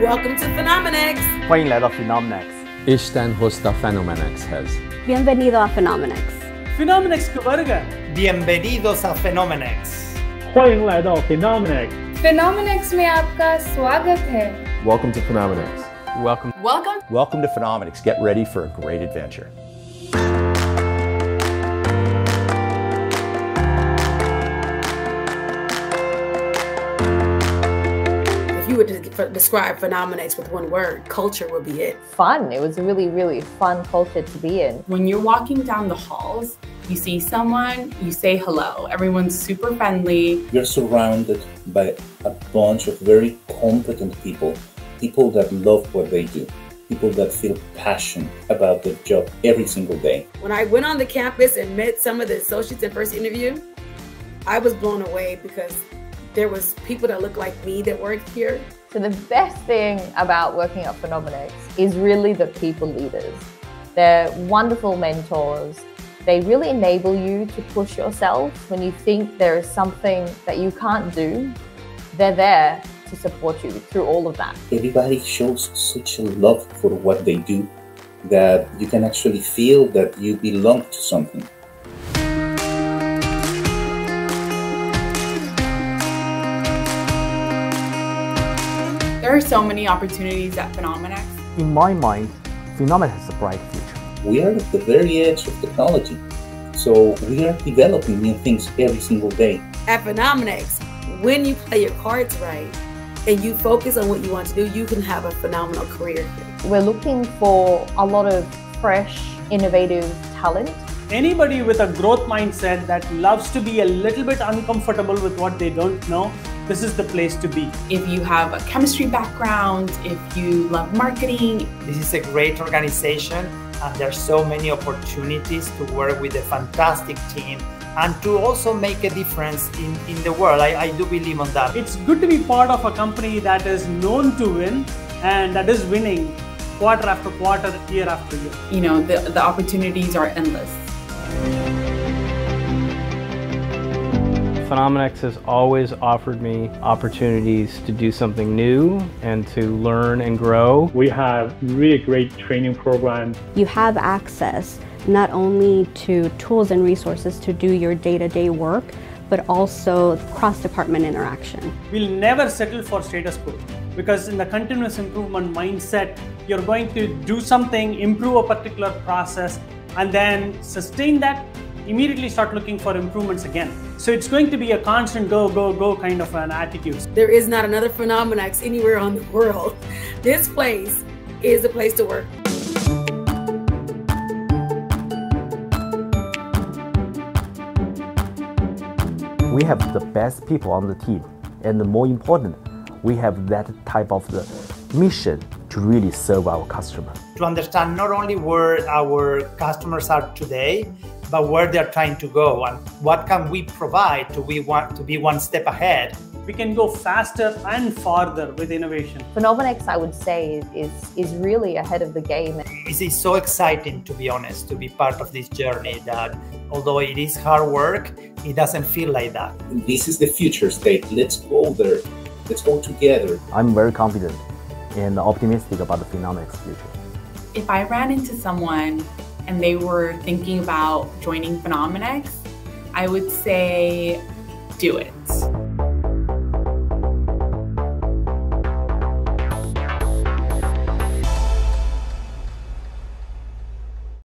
Welcome to Phenomenex. 欢迎来到 Phenomenex。Ich dein Host der Phenomenex Has. Bienvenido a Phenomenex. Phenomenex que. Bienvenidos a Phenomenex. 欢迎来到 Phenomenex。Phenomenex में आपका स्वागत है. Welcome to Phenomenex. Welcome. Welcome. Welcome to Phenomenex. Get ready for a great adventure. If were to describe Phenomenex with one word, culture would be it. fun. It was a really, really fun culture to be in. when you're walking down the halls you see someone you say hello everyone's super friendly You're surrounded by a bunch of very competent people, people that love what they do, people that feel passion about their job every single day. When I went on the campus and met some of the associates in first interview, I was blown away because there was people that looked like me that worked here. So the best thing about working at Phenomenex is really the people leaders. They're wonderful mentors. They really enable you to push yourself when you think there is something that you can't do. They're there to support you through all of that. Everybody shows such a love for what they do that you can actually feel that you belong to something. There are so many opportunities at phenomenex In my mind, Phenomenex has a bright future. We are at the very edge of technology, so we are developing new things every single day. At Phenomenex, when you play your cards right and you focus on what you want to do, you can have a phenomenal career. We're looking for a lot of fresh, innovative talent. anybody with a growth mindset that loves to be a little bit uncomfortable with what they don't know this is the place to be if you have a chemistry background if you love marketing This is a great organization, and there's so many opportunities to work with a fantastic team and to also make a difference in, in the world. I, I do believe on that. it's good to be part of a company that is known to win and that is winning quarter after quarter year after year you know the, the opportunities are endless Phenomenex has always offered me opportunities to do something new and to learn and grow. we have really great training programs You have access not only to tools and resources to do your day to day work, but also cross department interaction. we'll never settle for status quo because in the continuous improvement mindset you're going to do something improve a particular process and then sustain that immediately start looking for improvements again so it's going to be a constant go go go kind of an attitude There is not another Phenomenex anywhere on the world. This place is a place to work. We have the best people on the team, and the more important, we have that type of the mission to really serve our customer. To understand not only where our customers are today, but where they're trying to go and what can we provide to we want to be one step ahead. we can go faster and farther with innovation Phenomenex, I would say, is, is really ahead of the game. It is so exciting, to be honest, to be part of this journey that although it is hard work, it doesn't feel like that. This is the future state. Let's go there. Let's go together. I'm very confident and optimistic about the Phenomenex future. if i ran into someone and they were thinking about joining phenomenex i would say do it